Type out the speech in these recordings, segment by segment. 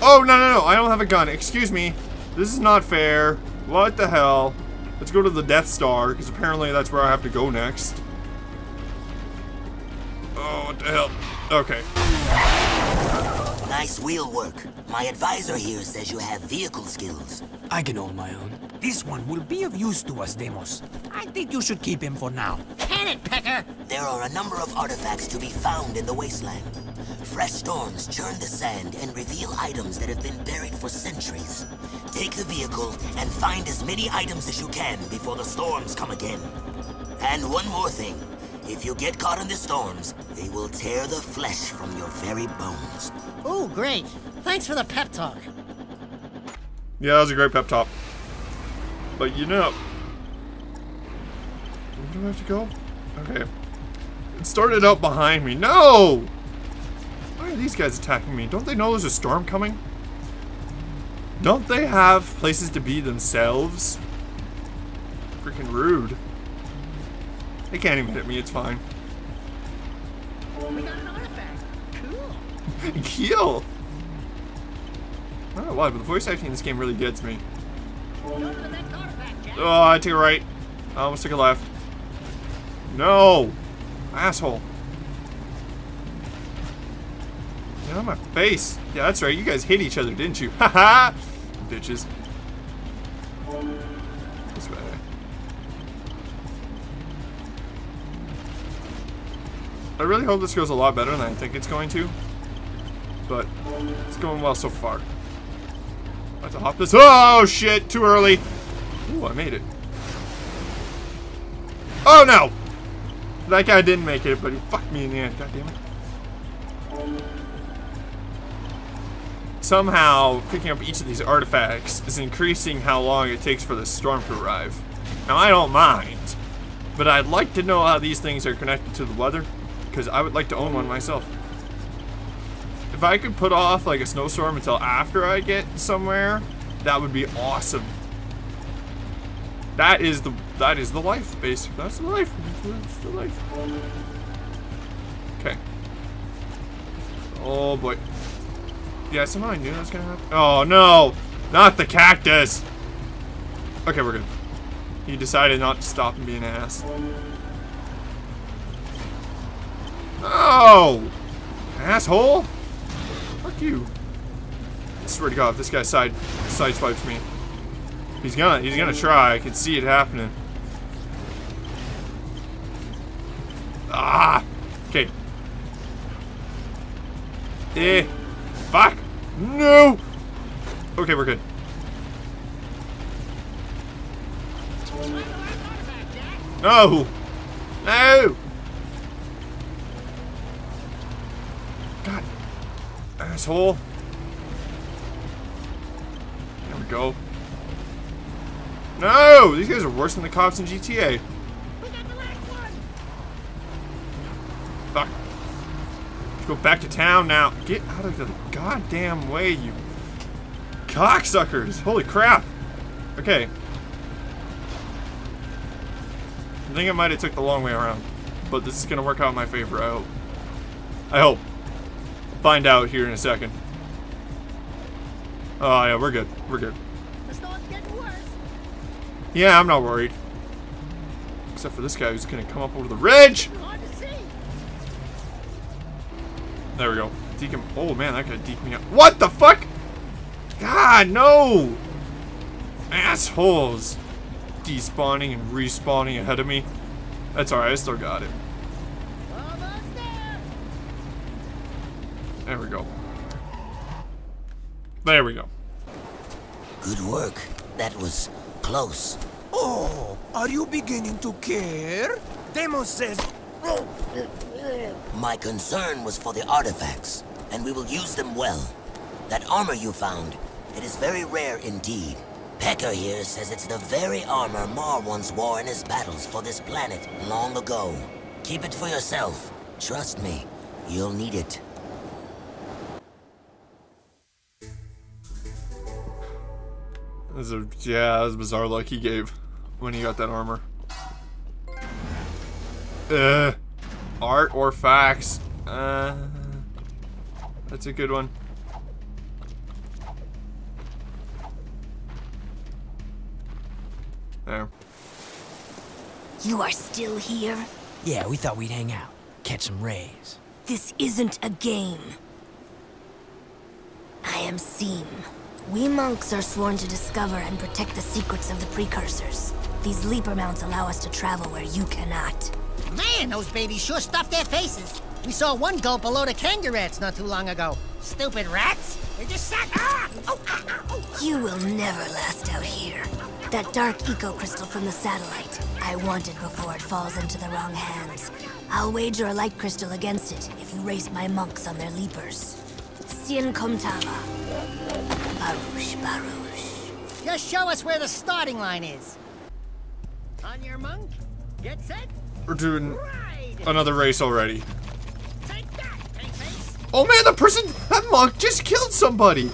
Oh, no, no, no. I don't have a gun. Excuse me. This is not fair. What the hell? Let's go to the Death Star, because apparently that's where I have to go next. Oh, what the hell? Okay. Nice wheel work. My advisor here says you have vehicle skills. I can hold my own. This one will be of use to us, Damas. I think you should keep him for now. Can it, Pecker? There are a number of artifacts to be found in the wasteland. Fresh storms churn the sand and reveal items that have been buried for centuries. Take the vehicle and find as many items as you can before the storms come again. And one more thing. If you get caught in the storms, they will tear the flesh from your very bones. Oh, great. Thanks for the pep talk. Yeah, that was a great pep talk. But you know... Where do I have to go? Okay. It started out behind me. No! Are these guys attacking me? Don't they know there's a storm coming? Don't they have places to be themselves? Freaking rude. They can't even hit me, it's fine. We got an artifact. Cool. Kill! I don't know why, but the voice acting in this game really gets me. Go to the next artifact, Jak. Oh, I took a right. I almost took a left. No! Asshole. On my face. Yeah, that's right. You guys hit each other, didn't you? Haha! Bitches. This way. I really hope this goes a lot better than I think it's going to. But it's going well so far. About to hop this. Oh shit! Too early. Ooh, I made it. Oh no! That guy didn't make it, but he fucked me in the end. God damn it. Somehow, picking up each of these artifacts is increasing how long it takes for the storm to arrive. Now, I don't mind, but I'd like to know how these things are connected to the weather, because I would like to own one myself. If I could put off like a snowstorm until after I get somewhere, that would be awesome. That is the that is the life, basically. That's the life. That's the life. Okay. Oh boy. Yeah, somehow I knew that was gonna happen. Oh no! Not the cactus! Okay, we're good. He decided not to stop and be an ass. Oh! Asshole! Fuck you. I swear to God, if this guy side sideswipes me. He's gonna he's gonna try. I can see it happening. Ah! Okay. Eh. Fuck! No! Okay, we're good. No! No! God. Asshole. There we go. No! These guys are worse than the cops in GTA. We got the last one. Fuck. Go back to town now. Get out of the goddamn way, you cocksuckers. Holy crap. Okay. I think I might have took the long way around. But this is going to work out in my favor, I hope. I hope. Find out here in a second. Oh, yeah, we're good. We're good. The storm's getting worse. Yeah, I'm not worried. Except for this guy who's going to come up over the ridge. There we go. Decom. Oh man, that guy deked me up. What the fuck? God, no! Assholes. Despawning and respawning ahead of me. That's alright, I still got it. There. There we go. There we go. Good work. That was close. Oh, are you beginning to care? Damas says... Oh, My concern was for the artifacts, and we will use them well. That armor you found, it is very rare indeed. Pecker here says it's the very armor Mar once wore in his battles for this planet long ago. Keep it for yourself. Trust me, you'll need it. A, yeah, that was bizarre luck he gave when he got that armor. Uh, Art or facts? Uh, that's a good one. There. You are still here? Yeah, we thought we'd hang out, catch some rays. This isn't a game. I am Seem. We monks are sworn to discover and protect the secrets of the precursors. These leaper mounts allow us to travel where you cannot. Man, those babies sure stuffed their faces. We saw one gulp a load of kangaroos not too long ago. Stupid rats. They just sat. Ah! Oh, ah, ah, oh. You will never last out here. That dark eco crystal from the satellite. I want it before it falls into the wrong hands. I'll wager a light crystal against it if you race my monks on their leapers. Sien Komtava. Barush, Barush. Just show us where the starting line is. On your monk. Get set. We're doing another race already. Oh man, the person, that monk just killed somebody.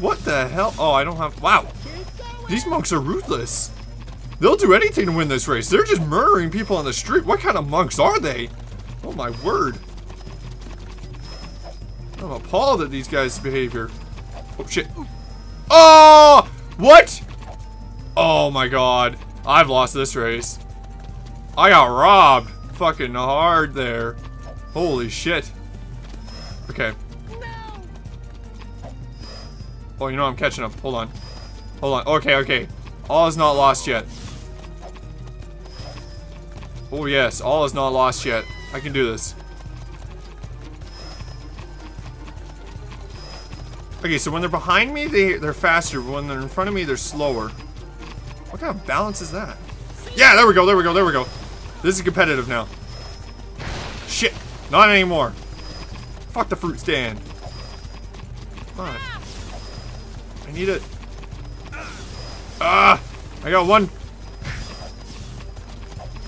What the hell? Oh, I don't have, wow. These monks are ruthless. They'll do anything to win this race. They're just murdering people on the street. What kind of monks are they? Oh my word. I'm appalled at these guys' behavior. Oh shit. Oh! What? Oh my god. I've lost this race. I got robbed. Fucking hard there. Holy shit. Okay. Oh, you know I'm catching up. Hold on. Hold on. Okay, okay. All is not lost yet. Oh yes, all is not lost yet. I can do this. Okay, so when they're behind me, they, they're faster, when they're in front of me, they're slower. Kind of balance is that? Yeah, there we go, there we go, there we go. This is competitive now. Shit, not anymore. Fuck the fruit stand. Come on. I need it. Ah! I got one.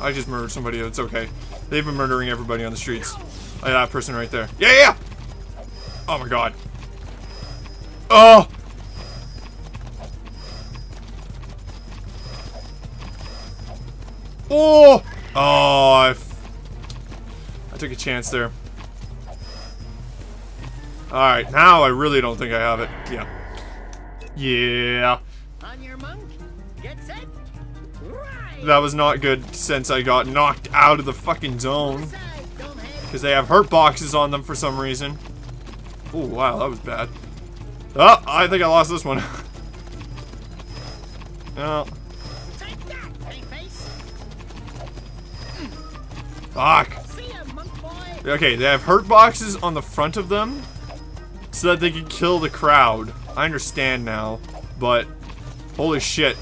I just murdered somebody. It's okay. They've been murdering everybody on the streets. Yeah, that person right there. Yeah, yeah! Oh my god. Oh! Oh! Oh, I, f- I took a chance there. Alright, now I really don't think I have it. Yeah. Yeah. On your monk. Get set. Ride. That was not good since I got knocked out of the fucking zone. Because they have hurt boxes on them for some reason. Oh, wow, that was bad. Oh, I think I lost this one. oh, fuck. Okay, they have hurt boxes on the front of them so that they can kill the crowd. I understand now, but holy shit.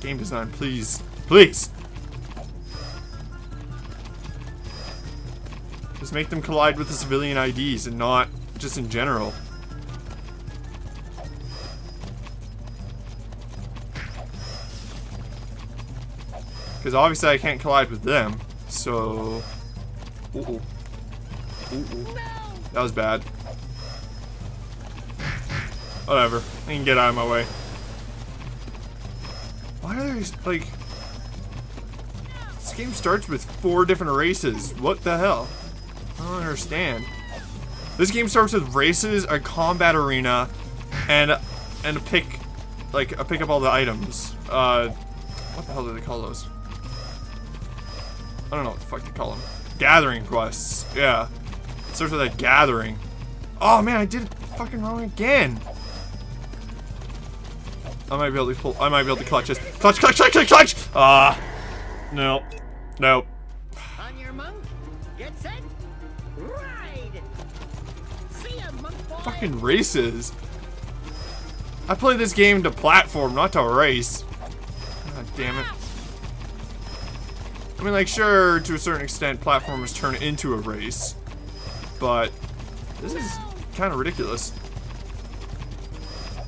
Game design, please. Please. Just make them collide with the civilian IDs and not just in general. Because obviously I can't collide with them, so... Ooh. Ooh. That was bad. Whatever. I can get out of my way. Why are there, like... This game starts with four different races. What the hell? I don't understand. This game starts with races, a combat arena, and and a pick, like a pick up all the items. Uh, what the hell do they call those? I don't know what the fuck they call them. Gathering quests. Yeah. Starts with a gathering. Oh man, I did it fucking wrong again. I might be able to pull. I might be able to clutch this. Clutch, clutch, clutch, clutch, clutch. Ah, no, no. On your monk. Get set. Ride. See ya, monk boy. Fucking races. I play this game to platform, not to race. God damn it. I mean, like, sure, to a certain extent, platformers turn into a race. But this is kind of ridiculous.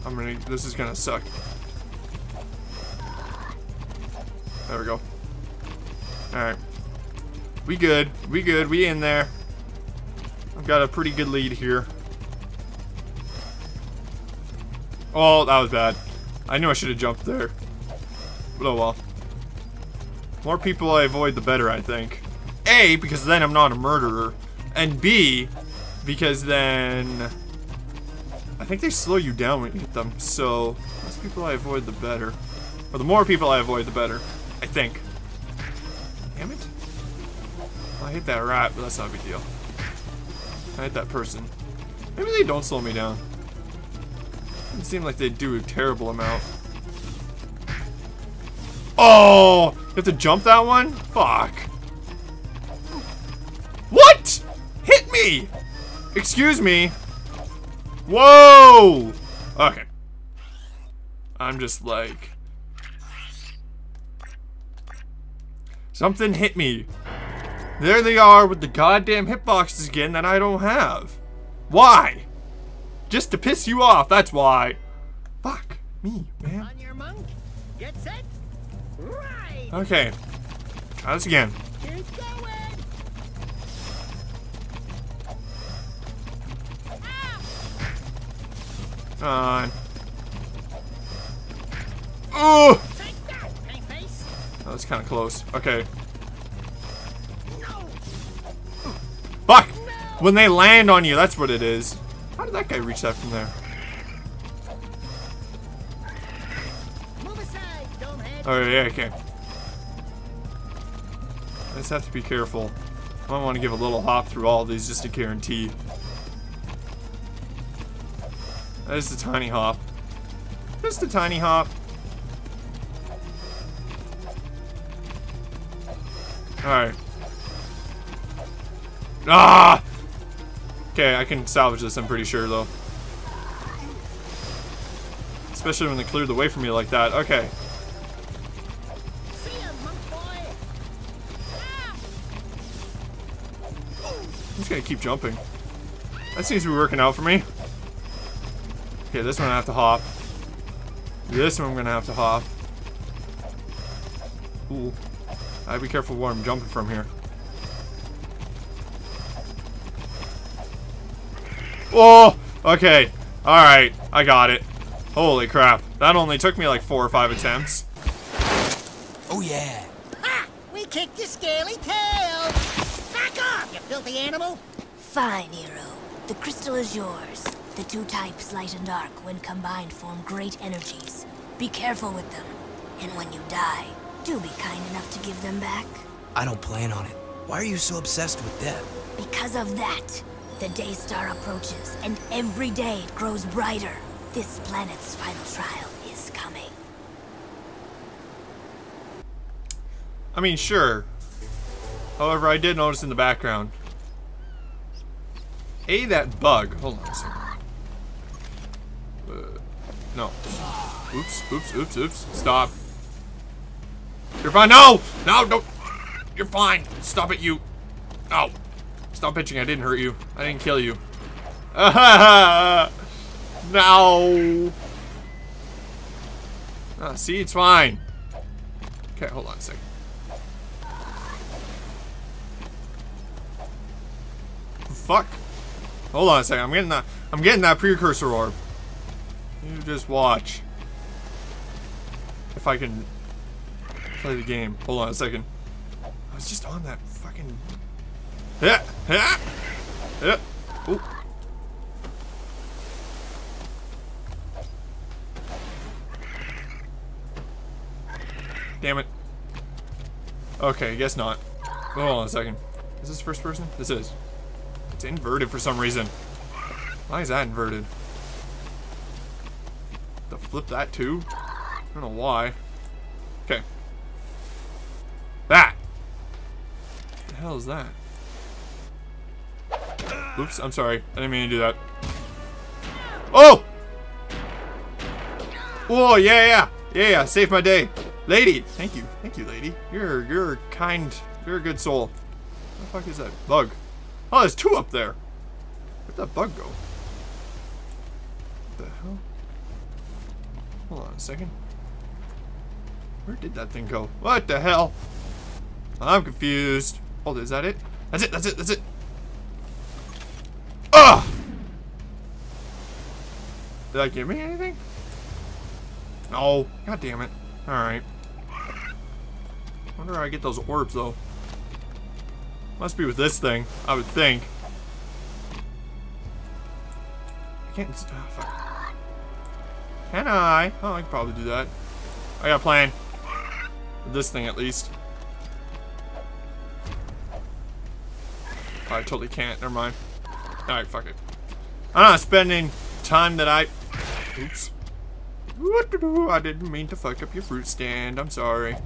I'm gonna. This is gonna suck. There we go. Alright. We good. We good. We in there. I've got a pretty good lead here. Oh, that was bad. I knew I should have jumped there. But oh well. More people I avoid, the better, I think. A, because then I'm not a murderer. And B, because then... I think they slow you down when you hit them, so... less people I avoid, the better. Or the more people I avoid, the better. I think. Damn it. Well, I hit that rat, but that's not a big deal. I hit that person. Maybe they don't slow me down. Doesn't seem like they do a terrible amount. Oh! You have to jump that one? Fuck. What? Hit me! Excuse me. Whoa! Okay. I'm just like... Something hit me. There they are with the goddamn hitboxes again that I don't have. Why? Just to piss you off, that's why. Fuck me, man. On your monk. Get set. Okay. Try this again. On. Oh! That, paint face. That was kind of close. Okay. Fuck! When they land on you, that's what it is. How did that guy reach that from there? Move aside, dumbhead. Oh, yeah, okay. Just have to be careful. I might want to give a little hop through all these just to guarantee. That is a tiny hop. Just a tiny hop. Alright. Ah! Okay, I can salvage this, I'm pretty sure, though. Especially when they cleared the way for me like that. Okay. Gonna keep jumping. That seems to be working out for me. Okay, this one I have to hop. This one I'm gonna have to hop. Ooh. I be careful where I'm jumping from here. Oh! Okay. Alright. I got it. Holy crap. That only took me like four or five attempts. Oh yeah. Ha! We kicked your scaly tail. Back off, you filthy animal. Fine, hero. The crystal is yours. The two types, light and dark, when combined, form great energies. Be careful with them. And when you die, do be kind enough to give them back. I don't plan on it. Why are you so obsessed with death? Because of that, the day star approaches, and every day it grows brighter. This planet's final trial is coming. I mean, sure. However, I did notice in the background. A, that bug. Hold on a second. Uh, no. Oops, oops, oops, oops. Stop. You're fine. No! No, don't. You're fine. Stop it, you. No. Stop pitching. I didn't hurt you. I didn't kill you. no. Ah, see, it's fine. Okay, hold on a second. Fuck. Hold on a second. I'm getting that. I'm getting that precursor orb. You just watch. If I can play the game. Hold on a second. I was just on that fucking. Yeah. Yeah. Yeah. Ooh. Damn it. Okay, guess not. Hold on a second. Is this first person? This is. It's inverted for some reason. Why is that inverted? To flip that too? I don't know why. Okay. That! What the hell is that? Oops, I'm sorry. I didn't mean to do that. Oh! Oh, yeah, yeah. Yeah, yeah, saved my day. Lady! Thank you. Thank you, lady. You're, you're kind. You're a good soul. What the fuck is that? Bug. Oh, there's two up there. Where'd that bug go? What the hell? Hold on a second. Where did that thing go? What the hell? I'm confused. Oh, is that it? That's it, that's it, that's it. Ugh! Did that give me anything? No. God damn it. Alright. wonder how I get those orbs, though. Must be with this thing, I would think. I can't. Oh. Can I? Oh, I can probably do that. I got a plan. With this thing, at least. Oh, I totally can't. Never mind. Alright, fuck it. I'm not spending time that I... Oops. I didn't mean to fuck up your fruit stand. I'm sorry.